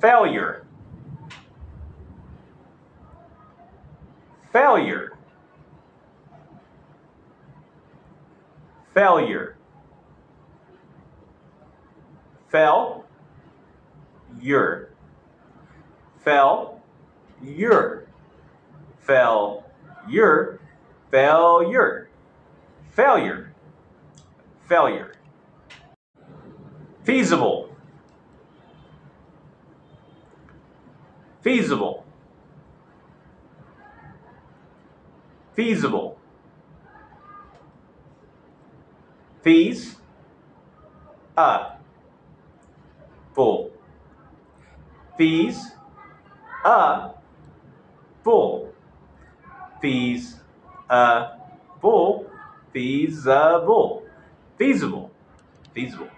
failure, failure, failure, fail, your, fell, your, fell, your, failure, failure, failure, feasible, feasible, feasible, fees, uh, full, fees, uh, full, fees, uh, full, feasible, feasible, feasible.